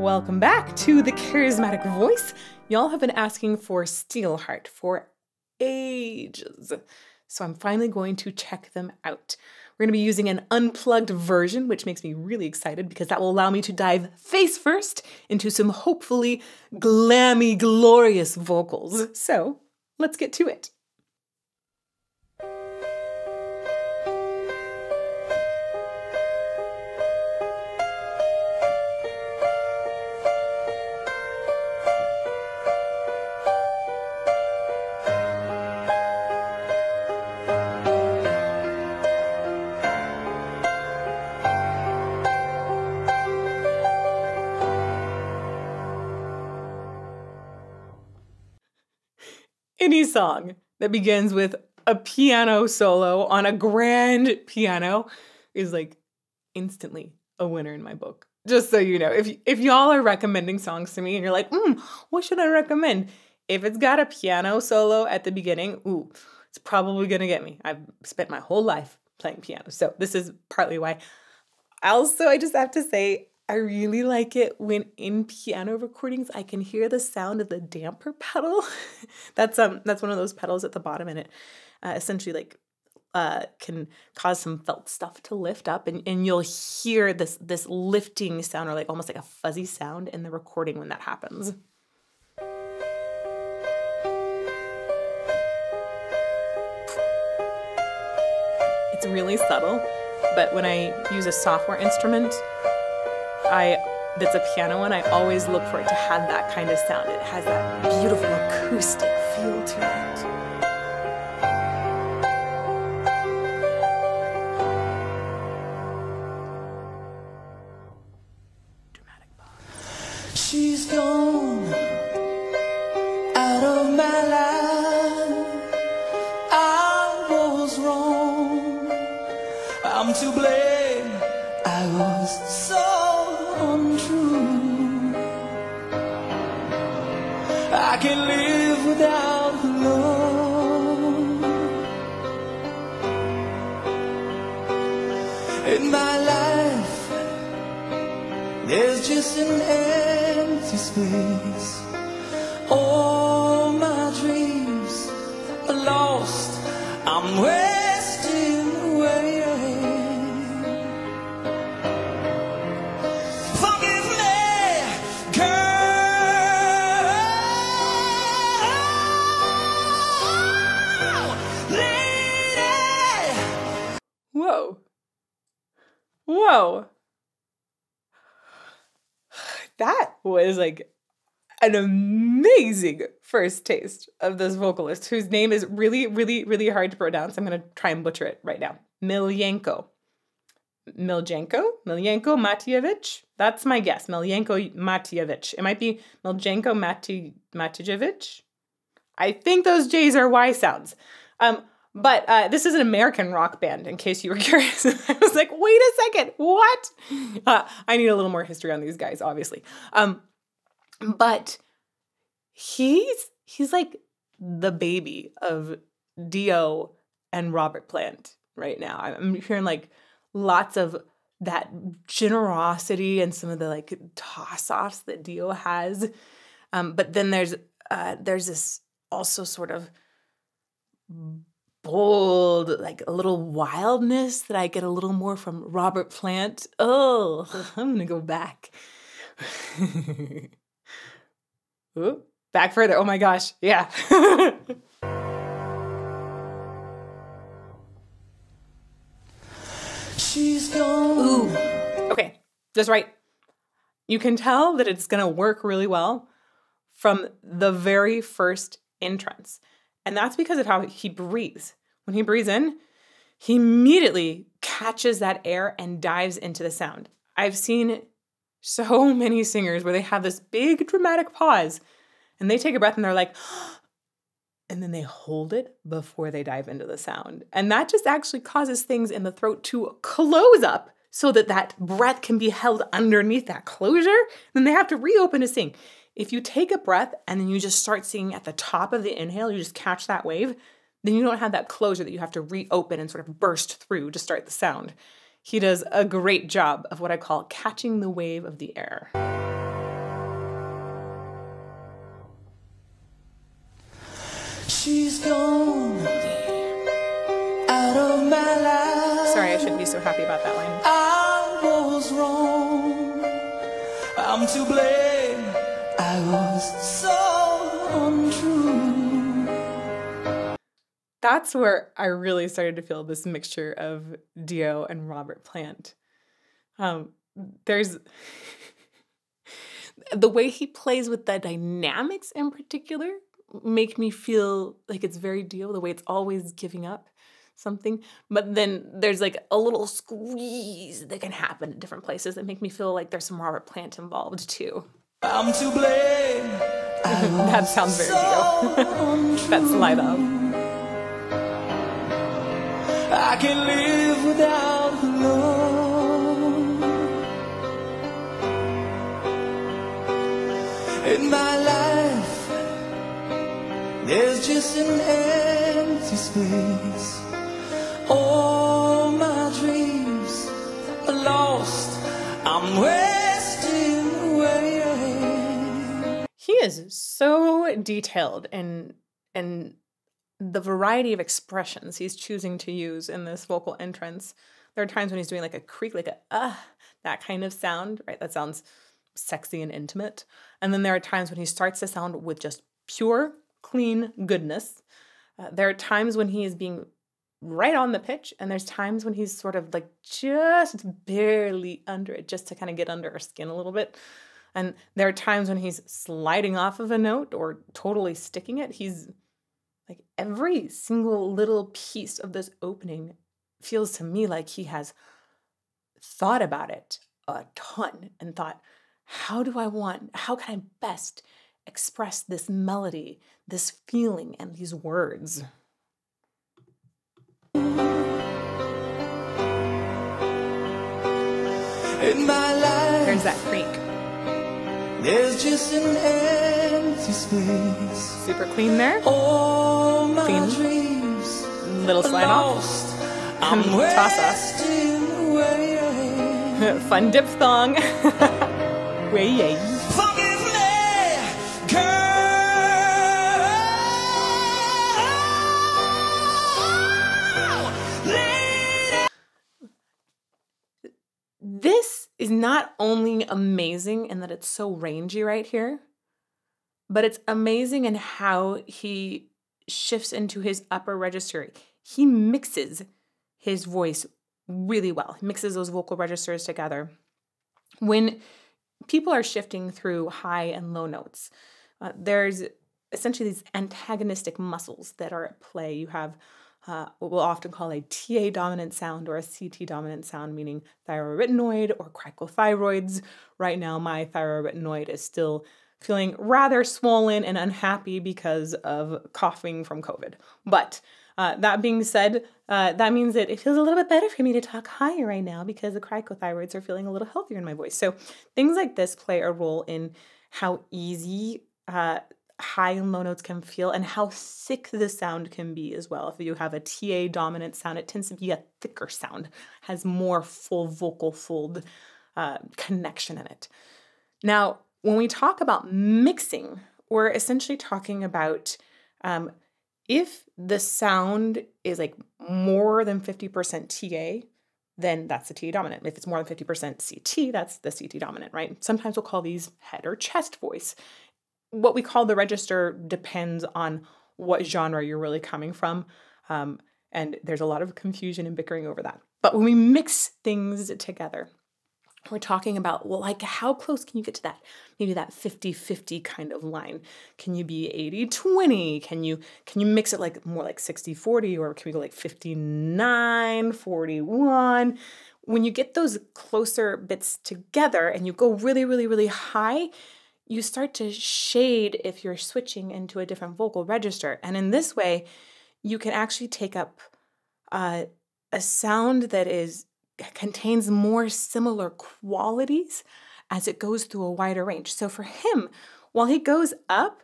Welcome back to the Charismatic Voice. Y'all have been asking for Steelheart for ages, so I'm finally going to check them out. We're going to be using an unplugged version, which makes me really excited because that will allow me to dive face first into some hopefully glammy, glorious vocals. So let's get to it. Any song that begins with a piano solo on a grand piano is like instantly a winner in my book. Just so you know, if if y'all are recommending songs to me and you're like, mm, what should I recommend? If it's got a piano solo at the beginning, ooh, it's probably gonna get me. I've spent my whole life playing piano, so this is partly why. Also, I just have to say, I really like it when in piano recordings I can hear the sound of the damper pedal. that's um that's one of those pedals at the bottom and it uh, essentially like uh, can cause some felt stuff to lift up and, and you'll hear this this lifting sound or like almost like a fuzzy sound in the recording when that happens. It's really subtle, but when I use a software instrument, I that's a piano one, I always look for it to have that kind of sound. It has that beautiful acoustic feel to it. In my life, there's just an empty space. All my dreams are lost. I'm wasting like an amazing first taste of this vocalist whose name is really, really, really hard to pronounce. I'm going to try and butcher it right now. Miljenko. Miljenko? Miljenko Matievich? That's my guess. Miljenko Matievich. It might be Miljenko Mati. I think those J's are Y sounds. Um, but uh, this is an American rock band, in case you were curious. I was like, wait a second, what? Uh, I need a little more history on these guys, obviously. Um, but he's he's like the baby of Dio and Robert Plant right now. I'm hearing like lots of that generosity and some of the like toss offs that Dio has. Um, but then there's uh, there's this also sort of bold, like a little wildness that I get a little more from Robert Plant. Oh, I'm gonna go back. Ooh, back further. Oh my gosh. Yeah. She's gone. Ooh. Okay, just right. You can tell that it's going to work really well from the very first entrance. And that's because of how he breathes. When he breathes in, he immediately catches that air and dives into the sound. I've seen so many singers where they have this big dramatic pause and they take a breath and they're like, and then they hold it before they dive into the sound. And that just actually causes things in the throat to close up so that that breath can be held underneath that closure. Then they have to reopen to sing. If you take a breath and then you just start singing at the top of the inhale, you just catch that wave, then you don't have that closure that you have to reopen and sort of burst through to start the sound. He does a great job of what I call catching the wave of the air. She's gone out of my life. Sorry, I shouldn't be so happy about that line. I was wrong. I'm to blame. I was so untrue. That's where I really started to feel this mixture of Dio and Robert Plant. Um, there's the way he plays with the dynamics in particular make me feel like it's very Dio, the way it's always giving up something. But then there's like a little squeeze that can happen at different places that make me feel like there's some Robert Plant involved too. I'm to blame. That sounds very Dio. That's light up. I can live without love. In my life, there's just an empty space. All my dreams are lost. I'm wasting away. He is so detailed and and the variety of expressions he's choosing to use in this vocal entrance. There are times when he's doing like a creak, like a uh, that kind of sound, right? That sounds sexy and intimate. And then there are times when he starts to sound with just pure, clean goodness. Uh, there are times when he is being right on the pitch, and there's times when he's sort of like just barely under it, just to kind of get under our skin a little bit. And there are times when he's sliding off of a note or totally sticking it. He's like every single little piece of this opening feels to me like he has thought about it a ton and thought, how do I want, how can I best express this melody, this feeling, and these words? In my life, There's that creak. There's just an empty space. Super clean there. All my Clean. dreams Little slide off. I'm Toss off. Fun diphthong. Way yay. Not only amazing in that it's so rangy right here, but it's amazing in how he shifts into his upper register. He mixes his voice really well, he mixes those vocal registers together. When people are shifting through high and low notes, uh, there's essentially these antagonistic muscles that are at play. You have uh, what we'll often call a TA dominant sound or a CT dominant sound, meaning thyroarytenoid or cricothyroids. Right now, my thyroarytenoid is still feeling rather swollen and unhappy because of coughing from COVID. But uh, that being said, uh, that means that it feels a little bit better for me to talk higher right now because the cricothyroids are feeling a little healthier in my voice. So things like this play a role in how easy uh, high and low notes can feel and how thick the sound can be as well. If you have a TA dominant sound, it tends to be a thicker sound, has more full vocal fold uh, connection in it. Now, when we talk about mixing, we're essentially talking about um, if the sound is like more than 50% TA, then that's the TA dominant. If it's more than 50% CT, that's the CT dominant, right? Sometimes we'll call these head or chest voice. What we call the register depends on what genre you're really coming from. Um, and there's a lot of confusion and bickering over that. But when we mix things together, we're talking about well like how close can you get to that maybe that 50-50 kind of line can you be 80-20 can you can you mix it like more like 60-40 or can we go like 59-41 when you get those closer bits together and you go really really really high you start to shade if you're switching into a different vocal register and in this way you can actually take up uh, a sound that is contains more similar qualities as it goes through a wider range. So for him, while he goes up,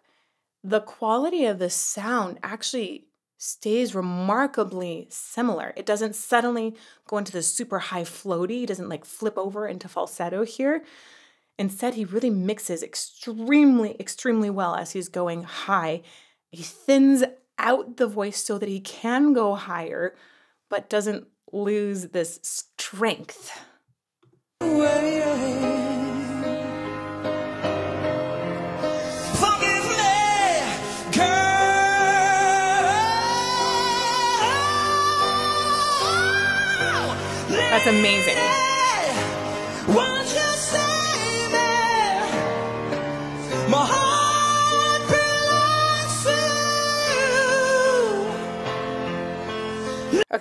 the quality of the sound actually stays remarkably similar. It doesn't suddenly go into the super high floaty, it doesn't like flip over into falsetto here. Instead, he really mixes extremely, extremely well as he's going high. He thins out the voice so that he can go higher, but doesn't lose this strength. That's amazing.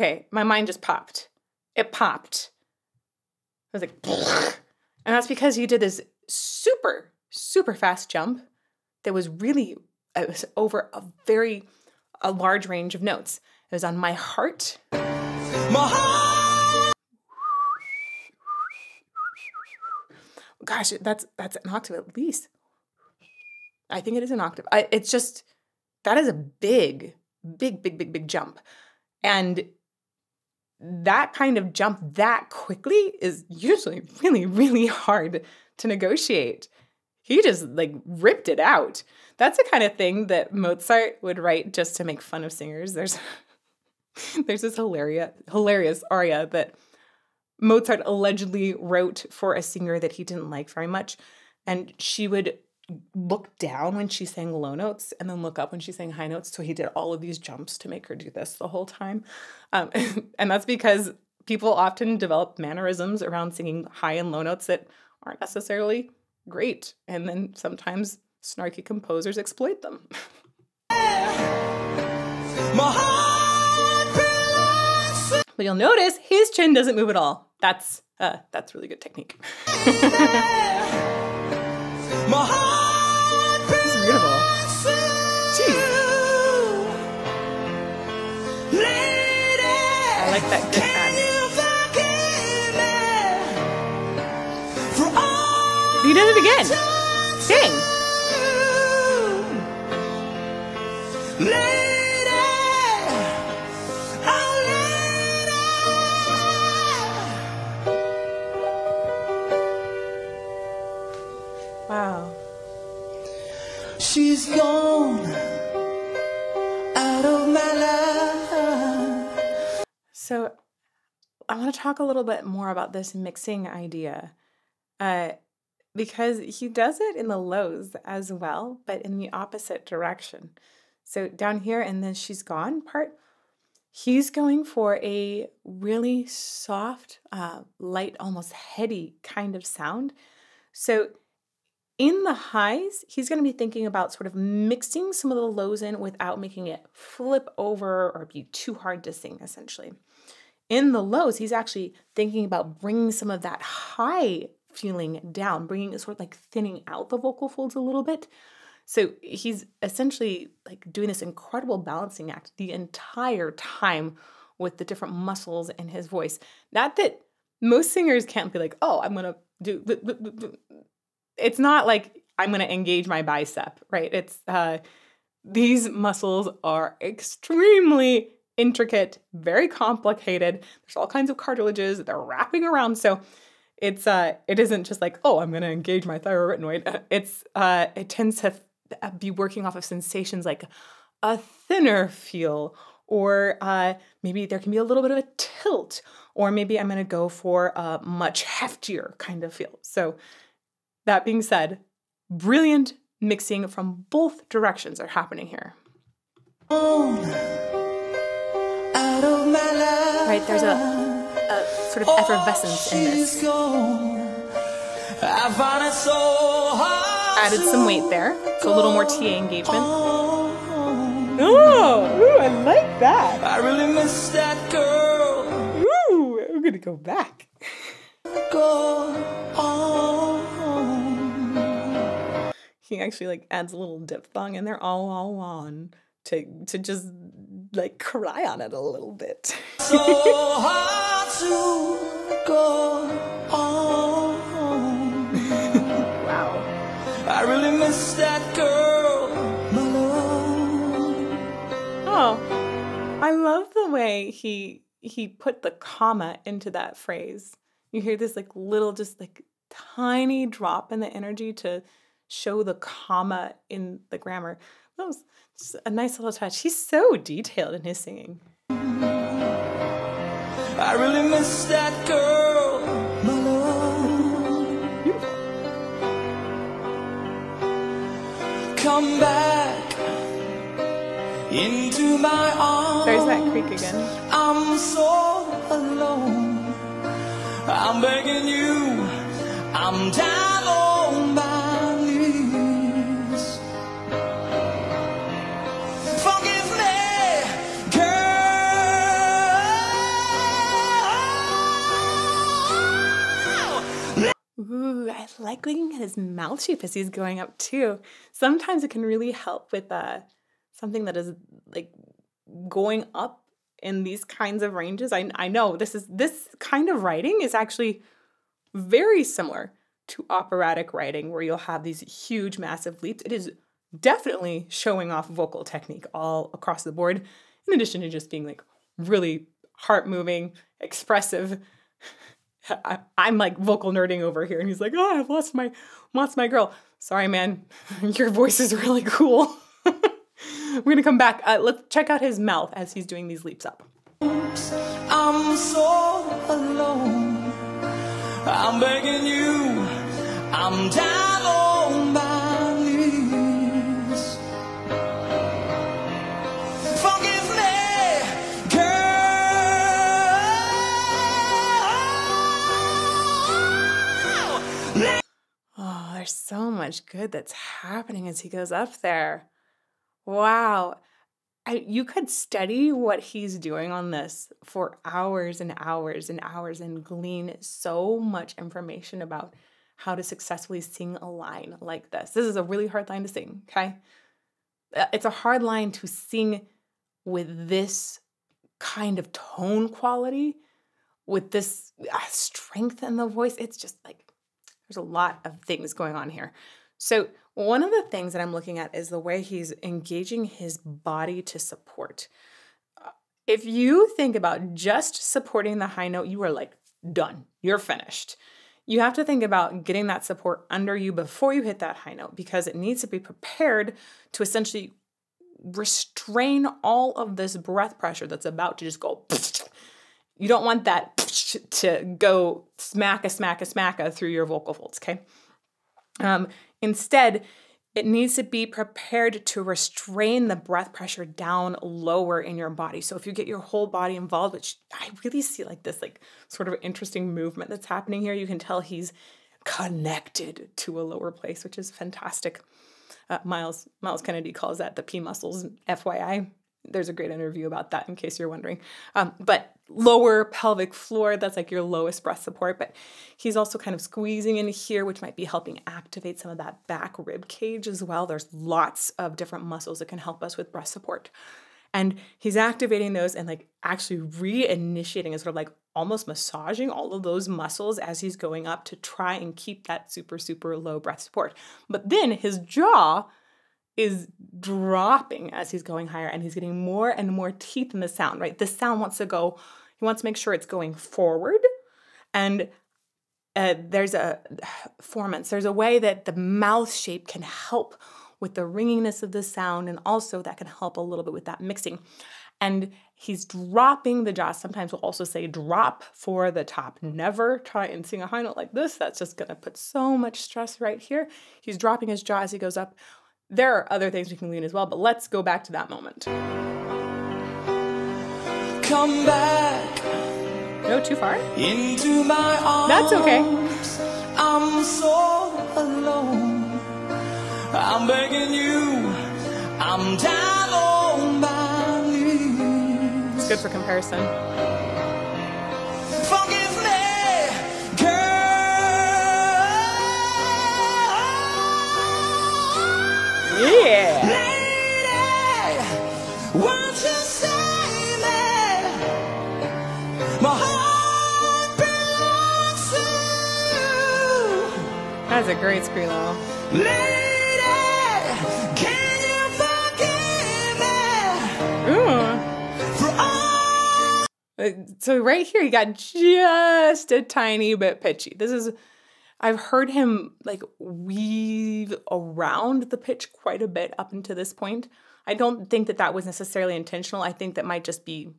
Okay, my mind just popped. It popped. I was like, and that's because you did this super, super fast jump that was really, it was over a very, a large range of notes. It was on my heart, My heart. gosh, that's that's an octave at least. I think it is an octave. I, it's just that is a big, big, big, big, big jump, and that kind of jump that quickly is usually really, really hard to negotiate. He just like ripped it out. That's the kind of thing that Mozart would write just to make fun of singers. There's there's this hilarious hilarious aria that Mozart allegedly wrote for a singer that he didn't like very much. And she would look down when she sang low notes and then look up when she sang high notes. So he did all of these jumps to make her do this the whole time. Um, and that's because people often develop mannerisms around singing high and low notes that aren't necessarily great. And then sometimes snarky composers exploit them. But you'll notice his chin doesn't move at all. That's uh, that's really good technique. that little bit more about this mixing idea. Uh, because he does it in the lows as well, but in the opposite direction. So down here in the she's gone part, he's going for a really soft, uh, light, almost heady kind of sound. So in the highs, he's going to be thinking about sort of mixing some of the lows in without making it flip over or be too hard to sing, essentially. In the lows, he's actually thinking about bringing some of that high feeling down, bringing it sort of like thinning out the vocal folds a little bit. So he's essentially like doing this incredible balancing act the entire time with the different muscles in his voice. Not that most singers can't be like, oh, I'm gonna do. It's not like I'm gonna engage my bicep, right? It's uh, these muscles are extremely intricate, very complicated. There's all kinds of cartilages they're wrapping around. So it's uh it isn't just like oh i'm going to engage my thyroarytenoid it's uh it tends to be working off of sensations like a thinner feel or uh maybe there can be a little bit of a tilt or maybe i'm going to go for a much heftier kind of feel so that being said brilliant mixing from both directions are happening here life. Right there's a, a sort of effervescence in this gone. I find it so hard. added some weight there so a little more ta engagement Oh, oh ooh, i like that I really miss that girl. Ooh, we're gonna go back. Go on. He actually like adds a little diphthong in there, all all on, to to just like cry on it a little bit. So hard to go on. wow. I really miss that girl. Oh, I love the way he he put the comma into that phrase. You hear this like little, just like tiny drop in the energy to show the comma in the grammar. that was just a nice little touch. He's so detailed in his singing. I really miss that girl, my love. Beautiful. Come back into my arms. There's that creak again. I'm so alone. I'm begging you. I'm down like looking at his mouth shape as he's going up too. Sometimes it can really help with uh, something that is like going up in these kinds of ranges. I, I know this is this kind of writing is actually very similar to operatic writing where you'll have these huge massive leaps. It is definitely showing off vocal technique all across the board in addition to just being like really heart moving, expressive. I, I'm like vocal nerding over here, and he's like, "Oh, I've lost my lost my girl." Sorry, man, your voice is really cool. We're gonna come back. Uh, let's check out his mouth as he's doing these leaps up. I'm so alone. I'm begging you. I'm down there's so much good that's happening as he goes up there. Wow. I, you could study what he's doing on this for hours and hours and hours and glean so much information about how to successfully sing a line like this. This is a really hard line to sing, okay? Uh, It's a hard line to sing with this kind of tone quality, with this uh, strength in the voice. It's just like there's a lot of things going on here. So, one of the things that I'm looking at is the way he's engaging his body to support. Uh, If you think about just supporting the high note, you are like done, you're finished. You have to think about getting that support under you before you hit that high note because it needs to be prepared to essentially restrain all of this breath pressure that's about to just go. You don't want that to go smack a smack a smack a through your vocal folds, okay? Um, instead, it needs to be prepared to restrain the breath pressure down lower in your body. So if you get your whole body involved, which I really see like this like sort of interesting movement that's happening here, you can tell he's connected to a lower place, which is fantastic. Uh, Myles Myles Kennedy calls that the P muscles. FYI, there's a great interview about that in case you're wondering. Um, but lower pelvic floor, that's like your lowest breast support. But he's also kind of squeezing in here, which might be helping activate some of that back rib cage as well. There's lots of different muscles that can help us with breast support. And he's activating those and like actually reinitiating and sort of like almost massaging all of those muscles as he's going up to try and keep that super, super low breath support. But then his jaw is dropping as he's going higher and he's getting more and more teeth in the sound, right? The sound wants to go, he wants to make sure it's going forward. And uh, there's a formants, there's a way that the mouth shape can help with the ringiness of the sound, and also that can help a little bit with that mixing. And he's dropping the jaw. Sometimes we'll also say drop for the top. Never try and sing a high note like this. That's just gonna put so much stress right here. He's dropping his jaw as he goes up. There are other things we can lean as well, but let's go back to that moment. Come back No, too far. into my arms. That's okay. I'm so alone. I'm begging you. I'm down on my knees. It's good for comparison. That's a great squealo. Lady, Ooh. So right here, he got just a tiny bit pitchy. This is, I've heard him like weave around the pitch quite a bit up until this point. I don't think that that was necessarily intentional. I think that might just be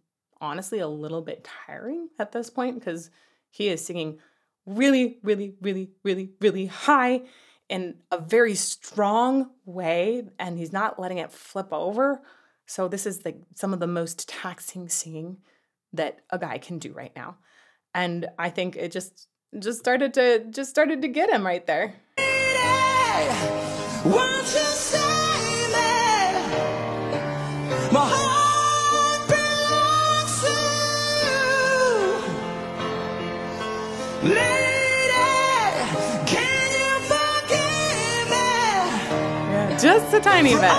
honestly a little bit tiring at this point because he is singing really, really, really, really, really high in a very strong way and he's not letting it flip over. So this is like some of the most taxing singing that a guy can do right now. And I think it just just started to just started to get him right there. A tiny bit.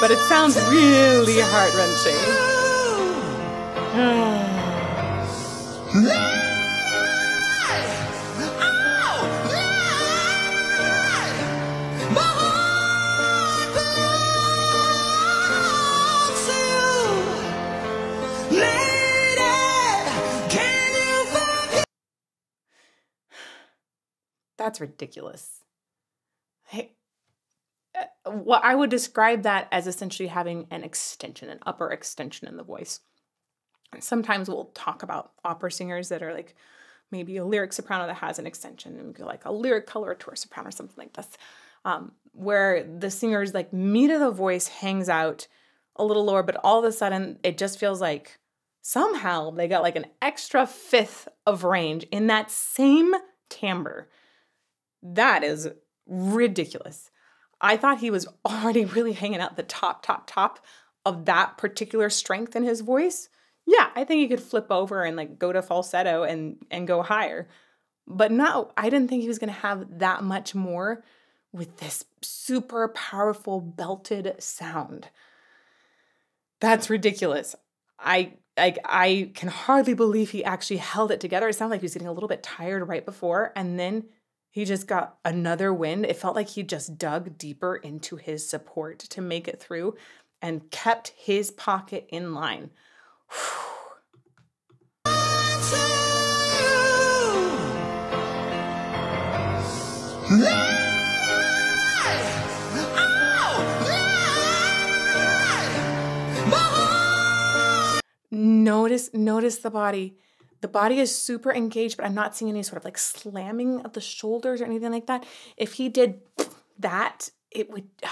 But it sounds really heart wrenching. That's ridiculous. What I would describe that as essentially having an extension, an upper extension in the voice. And sometimes we'll talk about opera singers that are like maybe a lyric soprano that has an extension, and like a lyric coloratura soprano or something like this, um, where the singer's like meat of the voice hangs out a little lower, but all of a sudden it just feels like somehow they got like an extra fifth of range in that same timbre that is ridiculous. I thought he was already really hanging out the top, top, top of that particular strength in his voice. Yeah, I think he could flip over and like go to falsetto and and go higher. But no, I didn't think he was going to have that much more with this super powerful belted sound. That's ridiculous. I like I can hardly believe he actually held it together. It sounded like he was getting a little bit tired right before and then he just got another wind. It felt like he just dug deeper into his support to make it through and kept his pocket in line. Notice, notice the body. The body is super engaged, but I'm not seeing any sort of like slamming of the shoulders or anything like that. If he did that, it would,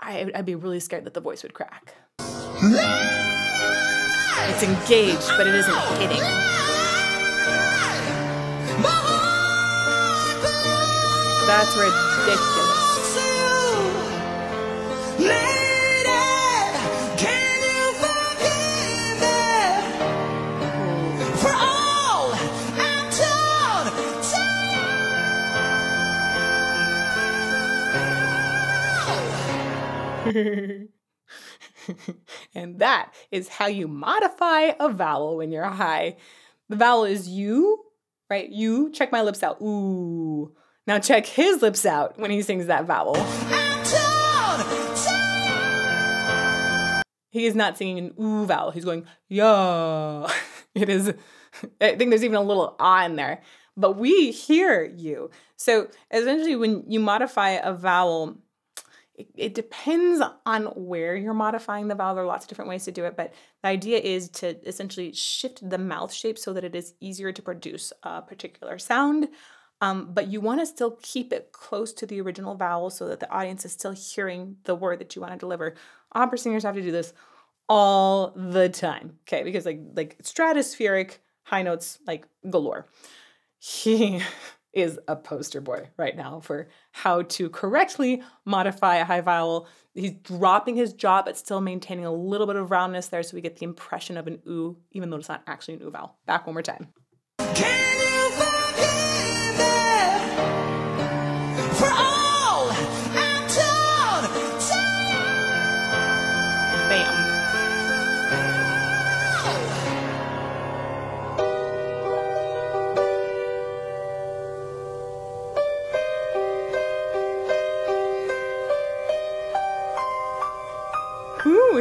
I, I'd be really scared that the voice would crack. It's engaged, but it isn't hitting. That's ridiculous. and that is how you modify a vowel when you're high. The vowel is you, right? You check my lips out. Ooh. Now check his lips out when he sings that vowel. He is not singing an ooh vowel. He's going, yeah. It is, I think there's even a little ah in there, but we hear you. So essentially, when you modify a vowel, it, it, depends on where you're modifying the vowel. There are lots of different ways to do it, but the idea is to essentially shift the mouth shape so that it is easier to produce a particular sound. Um, but you want to still keep it close to the original vowel so that the audience is still hearing the word that you want to deliver. Opera singers have to do this all the time, okay? Because like like stratospheric high notes like galore. Is a poster boy right now for how to correctly modify a high vowel. He's dropping his jaw, but still maintaining a little bit of roundness there so we get the impression of an oo, even though it's not actually an oo vowel. Back one more time. Ooh,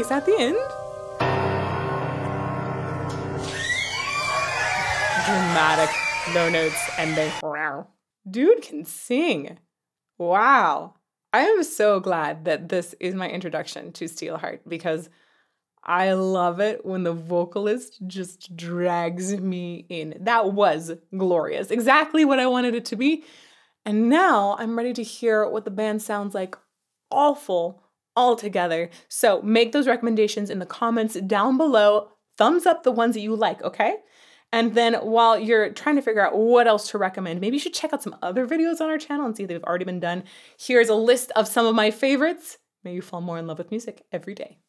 is that the end? Dramatic low notes and then dude can sing. Wow. I am so glad that this is my introduction to Steelheart because I love it when the vocalist just drags me in. That was glorious. Exactly what I wanted it to be. And now I'm ready to hear what the band sounds like awful all together. So make those recommendations in the comments down below. Thumbs up the ones that you like, okay? And then while you're trying to figure out what else to recommend, maybe you should check out some other videos on our channel and see if they've already been done. Here's a list of some of my favorites. May you fall more in love with music every day.